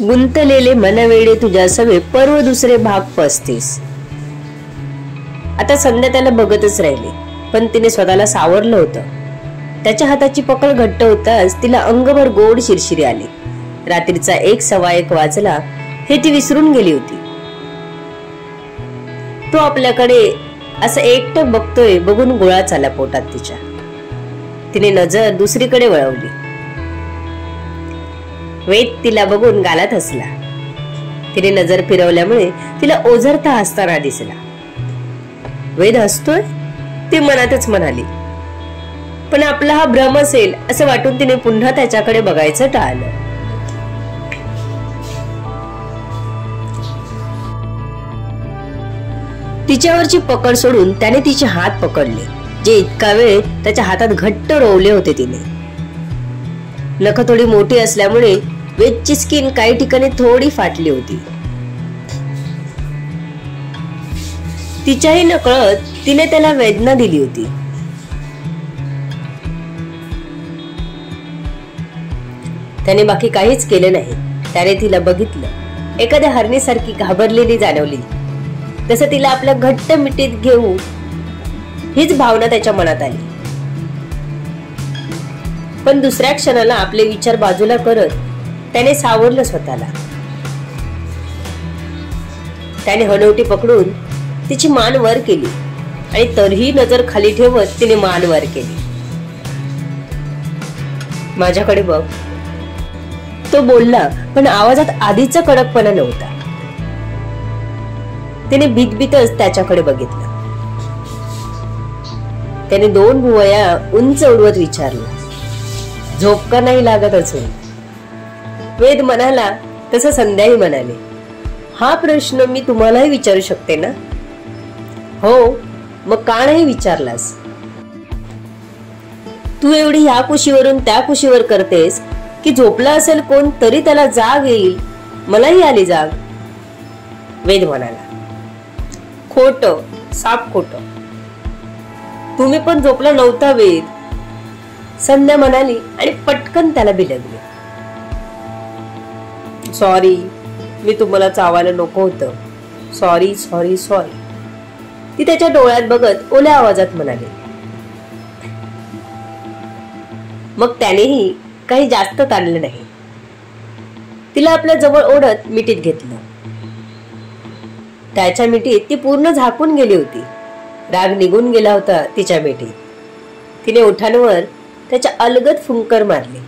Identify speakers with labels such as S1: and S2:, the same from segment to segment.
S1: गुंतलेले मनवेडे तुझ्या सवे पर्व दुसरे भाग पस्तीस. आता संध्या त्याला बघतच राहिली पण तिने स्वतःला सावरलं होतं. त्याच्या हाताची पकड घट्ट होताच तिला अंगभर गोड शिरशिरी आली. रात्रीचा एक सवा एक वाजला हे ती विसरून गेली होती. तो आपल्याकडे असं एकटक बघतोय बघून गोळा चाला पोटात तिच्या. तिने नजर दुसरीकडे वळवली. वेद तिला बघून गालात हसला. तिने नजर फिरवल्यामुळे तिला ओझरता हसताना दिसला. वेद हसतोय? ती मनातच म्हणाली पण आपला हा भ्रम असेल असं वाटून तिने पुन्हा त्याच्याकडे बघायचं टाळलं. तिच्यावरची पकड सोडून त्याने तिचे हात पकडले जे इतका वेळ त्याच्या हातात घट्ट रोवले होते तिने. नख थोडी मोठी असल्यामुळे वेदची स्किन काही ठिकाणी थोडी फाटली होती. तिच्याही नकळत तिने त्याला वेदना दिली होती. त्याने बाकी काहीच केले नाही. त्याने तिला बघितलं. एखाद्या हरणीसारखी घाबरलेली जाणवली. तसं तिला आपल्या घट्ट मिठीत घेऊ हीच भावना त्याच्या मनात आली. पण दुसऱ्या क्षणाला आपले विचार बाजूला करत त्याने सावरलं स्वतःला. त्याने हनवटी पकडून तिची मान वर केली आणि तरीही नजर खाली ठेवत तिने मान वर केली. माझ्याकडे बघ. तो बोलला पण आवाजात आधीचा कडकपणा नव्हता. तिने भीतभीतच त्याच्याकडे बघितलं. त्याने दोन भुवया उंच उडवत विचारलं. झोप का नाही लागत अजून? वेद म्हणाला तसं संध्याही म्हणाले. हा प्रश्न मी तुम्हालाही विचारू शकते ना? हो मग का नाही विचारलास? तू एवढी ह्या कुशीवरून त्या कुशीवर करतेस की झोपला असेल कोण तरी त्याला जाग येईल मलाही आली जाग. वेद म्हणाला खोट साप खोट. तुम्ही पण झोपला नव्हता वेद. संध्या म्हणाली आणि पटकन त्याला बिलगली. सॉरी मी तुम्हाला चावायला नको होतं. सॉरी सॉरी सॉरी ती त्याच्या डोळ्यात बघत ओल्या आवाजात म्हणाली. मग त्यानेही काही जास्त ताणलं नाही. तिला आपल्या जवळ ओढत मिठीत घेतलं. त्याच्या मिठीत ती पूर्ण झाकून गेली होती. राग निघून गेला होता तिच्या मिठीत. तिने ओठांवर त्याच्या अलगद फुंकर मारली.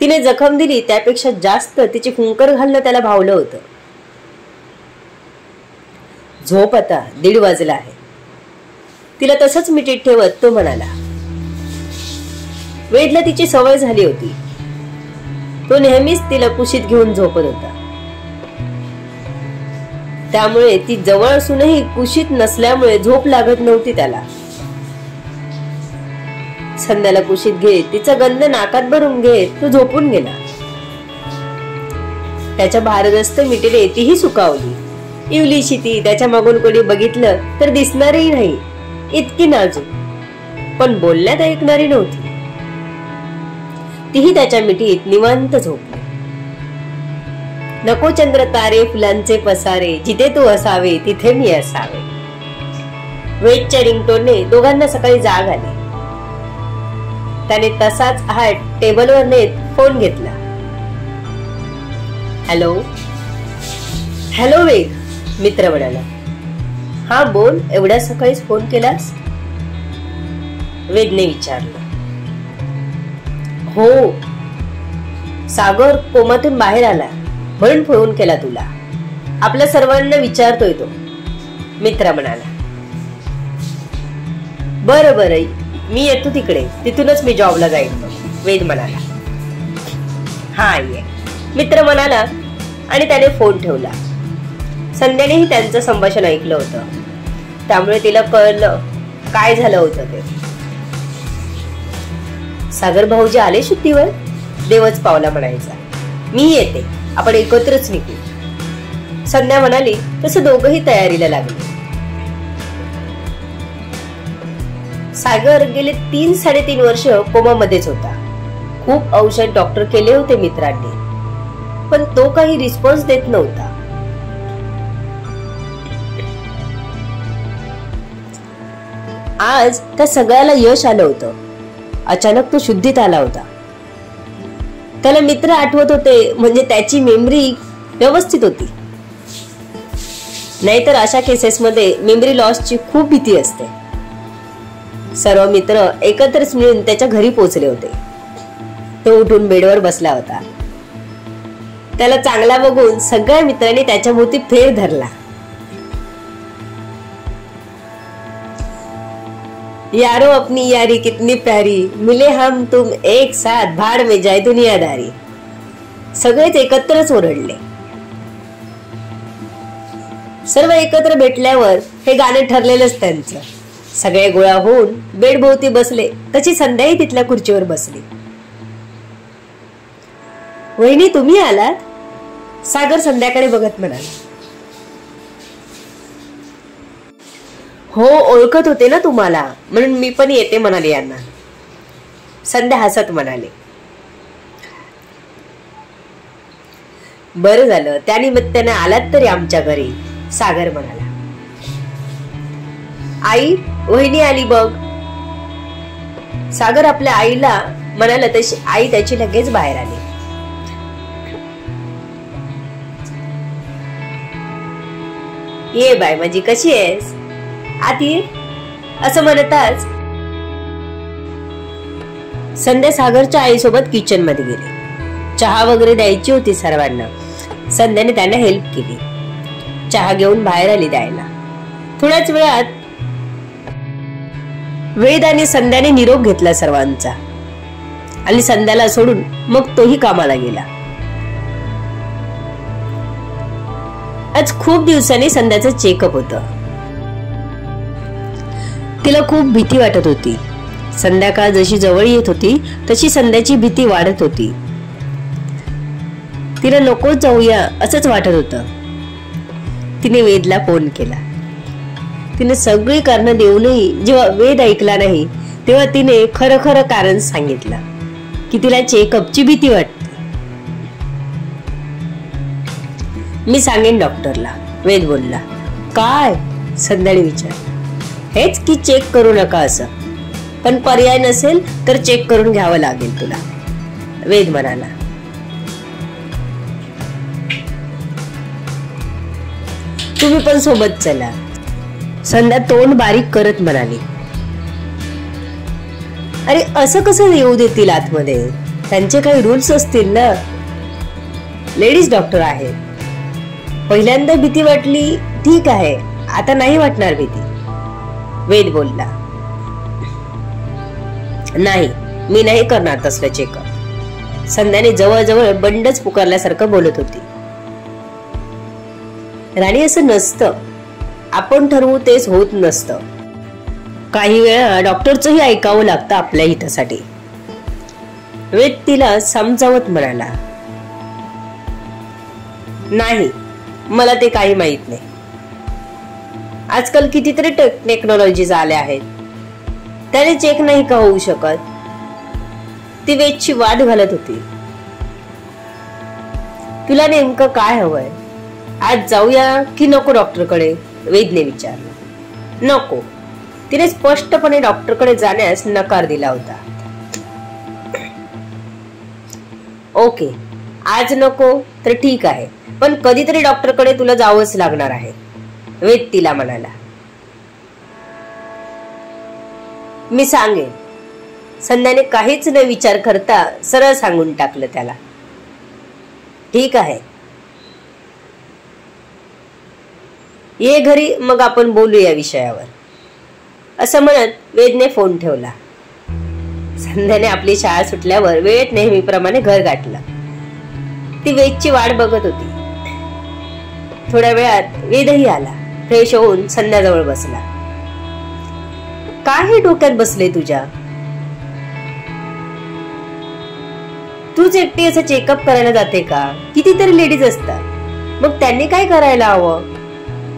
S1: तिने जखम दिली त्यापेक्षा जास्त तिची फुंकर घालणं त्याला भावलं होतं. झोप आता दीड वाजला आहे. तिला तसंच मिठीत ठेवत तो म्हणाला वेदला तिची सवय झाली होती. तो नेहमीच तिला कुशीत घेऊन झोपत होता. त्यामुळे ती जवळ असूनही कुशीत नसल्यामुळे झोप लागत नव्हती त्याला. संध्याला कुशीत घेत तिचा गंध नाकात भरून घेत तो झोपून गेला. त्याच्या भारदस्त मिठीने तीही सुकावली. इवलीशी ती त्याच्या मागून कोणी बघितलं तर दिसणारही नाही इतकी नाजूक. पण बोलण्यात ऐकणारी नव्हती. तीही त्याच्या मिठीत निवांत झोपली. नको चंद्र तारे फुलांचे पसारे जिथे तू असावे तिथे मी असावे. वेटच्या रिंगटोनने दोघांना सकाळी जाग आली. त्याने तसाच हात टेबलवर नेत फोन घेतला. हॅलो? हॅलो वेग मित्र म्हणाला हा बोल एवढ्या सकाळीच फोन केलास? वेदने विचारलं. हो. सागर कोमातून बाहेर आला म्हणून फोन केला तुला. आपल्या सर्वांना विचारतोय तो मित्र म्हणाला. बरं बरं. मी येतो तिकडे. तिथूनच मी जॉबला जाईन वेद म्हणाला. हा ये मित्र म्हणाला आणि त्याने फोन ठेवला. संध्यानेही त्यांचं संभाषण ऐकलं होतं. त्यामुळे तिला कळलं काय झालं होतं ते. सागर भाऊजी आले सुट्टीवर? देवच पावला म्हणायचा. मी येते. आपण एकत्रच निघू. संध्या म्हणाली तसं दोघंही तयारीला लागले. सागर गेले तीन साडेतीन वर्ष कोमामध्येच होता. खूप औषध डॉक्टर केले होते मित्रांनी. पण तो काही रिस्पॉन्स देत नव्हता. आज त्या सगळ्याला यश आलं होतं. अचानक तो शुद्धीत आला होता. त्याला मित्र आठवत होते म्हणजे त्याची मेमरी व्यवस्थित होती. नाहीतर अशा केसेसमध्ये मेमरी लॉसची खूप भीती असते. सर्व मित्र एकत्रच मिळून त्याच्या घरी पोचले होते. तो उठून बेडवर बसला होता. त्याला चांगला बघून सगळ्या मित्रांनी त्याच्या भोवती फेर धरला. यारो अपनी यारी कितनी प्यारी मिले हम तुम एक साथ भाड में जाय दुनियादारी. सगळेच एकत्रच ओरडले. सर्व एकत्र भेटल्यावर हे गाणे ठरलेलंच त्यांचं. सगळे गोळा होऊन बेडभोवती बसले. तशी संध्याही तिथल्या खुर्चीवर बसली. वहिनी तुम्ही आलात? सागर संध्याकाळी बघत म्हणाला. हो ओळखत होते ना तुम्हाला. म्हणून मी पण येते म्हणाले यांना. संध्या हसत म्हणाले. बरं झालं. त्यानिमित्ताने आलात तरी आमच्या घरी सागर म्हणाला. आई वहिनी आली बघ. सागर आपल्या आईला म्हणाला तशी आई त्याची लगेच बाहेर आली. ये बाय माझी कशी आहेस? आती असं म्हणताच संध्या सागरच्या आईसोबत किचनमध्ये गेले. चहा वगैरे द्यायची होती सर्वांना. संध्याने त्यांना हेल्प केली. चहा घेऊन बाहेर आली द्यायला. थोड्याच वेळात वेद आणि संध्याने निरोप घेतला सर्वांचा. आणि संध्याला सोडून मग तोही कामाला गेला. आज खूप दिवसांनी संध्याचं चेकअप होतं. तिला खूप भीती वाटत होती. संध्याकाळ जशी जवळ येत होती तशी संध्याची भीती वाढत होती. तिला नकोच जाऊया असंच वाटत होतं. तिने वेदला फोन केला. तिने सगळी कारण देऊनही जेव्हा वेद ऐकला नाही तेव्हा तिने खरं खरं कारण सांगितलं. की तिला चेकअपची भीती वाटते. मी सांगेन डॉक्टरला वेद बोलला. काय? संध्याने विचार हेच की चेक करू नका असं. पण पर्याय नसेल तर चेक करून घ्यावं लागेल तुला. वेद म्हणाला. तुम्ही पण सोबत चला. संध्या तोंड बारीक करत म्हणाली. अरे असं कसं येऊ देतील आतमध्ये? त्यांचे काही रूल्स असतील ना? लेडीज डॉक्टर आहेत. पहिल्यांदा भीती वाटली ठीक आहे. आता नाही वाटणार भीती. वेद बोलला. नाही मी नाही करणार तसलं चेकअप संध्याने जवळजवळ बंडच पुकारल्यासारखं बोलत होती. राणी असं नसतं. आपण ठरवू तेच होत नसतं. काही वेळा डॉक्टरचंही ऐकावं लागतं आपल्या हितासाठी. वेद तिला समजावत म्हणाला. नाही मला ते काही माहीत नाही. आजकाल कितीतरी टेक्नॉलॉजीज आल्या आहेत. त्याने चेक नाही का होऊ शकत? ती वेदची वाट घालत होती. तुला नेमकं काय हवंय? आज जाऊया की नको डॉक्टरकडे? वेदने विचारलं. नको. तिने स्पष्टपणे डॉक्टरकडे जाण्यास नकार दिला होता. ओके आज नको तर ठीक आहे. पण कधीतरी डॉक्टरकडे तुला जावंच लागणार आहे. वेद तिला म्हणाला. मी सांगेन. संध्याने काहीच न विचार करता सरळ सांगून टाकलं त्याला. ठीक आहे ये घरी मग आपण बोलू या विषयावर. असं म्हणत वेदने फोन ठेवला. संध्याने आपली शाळा सुटल्यावर वेळेत नेहमीप्रमाणे घर गाठलं. ती वेदची वाट बघत होती. थोड्या वेळात वेदही आला. फ्रेश होऊन संध्याजवळ बसला. काय हे डोक्यात बसले तुझ्या? तूच एकटी असं चेकअप करायला जाते का? कितीतरी लेडीज असतात. मग त्यांनी काय करायला हवं?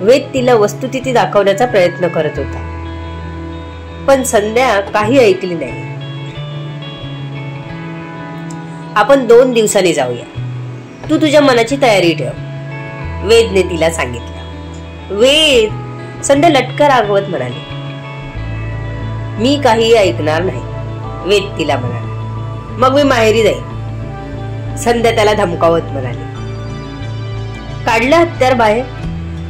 S1: वेद तिला वस्तुस्थिती दाखवण्याचा प्रयत्न करत होता. पण संध्या काही ऐकली नाही. आपण दोन दिवसांनी जाऊया. तू तुझ्या मनाची तयारी ठेव. वेदने तिला सांगितलं. वेद संध्या लटकर रागवत म्हणाली. मी काही ऐकणार नाही वेद तिला म्हणाला. मग मी माहेरी जाईन. संध्या त्याला धमकावत म्हणाली. काढलं हत्यार बाहेर?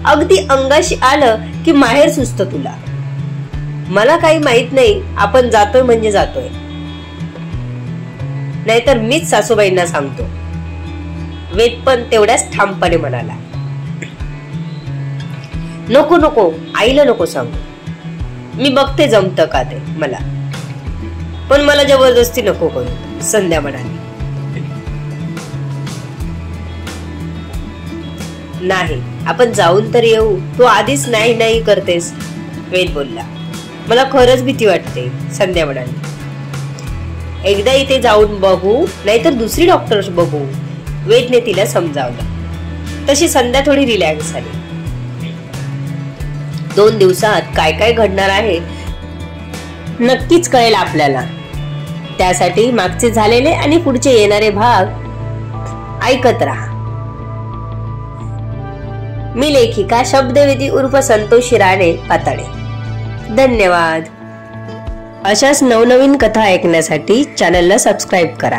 S1: अगदी अंगाशी आलं की माहेर सुचत तुला. मला काही माहीत नाही आपण जातोय म्हणजे जातोय. नाहीतर मीच सासूबाईंना सांगतो. वेद पण तेवढ्याच ठामपणे म्हणाला. नको नको आईला नको सांगू. मी बघते जमत का ते मला. पण मला जबरदस्ती नको करू संध्या म्हणाली. नाही आपण जाऊन तर येऊ. तू आधीच नाही नाही करतेस वेद बोलला. मला खरंच भीती वाटते संध्या म्हणाली. एकदा इथे जाऊन बघू नाहीतर दुसरी डॉक्टर बघू वेदने तिला समजावलं. तशी संध्या थोडी रिलॅक्स झाली. दोन दिवसात काय काय घडणार आहे? नक्कीच कळेल आपल्याला. त्यासाठी मागचे झालेले आणि पुढचे येणारे भाग ऐकत राहा. मी लेखिका शब्दवेदी उर्फ संतोषी राणे पाताळे. धन्यवाद. अशाच नवनवीन कथा ऐकण्यासाठी चॅनलला सबस्क्राईब करा.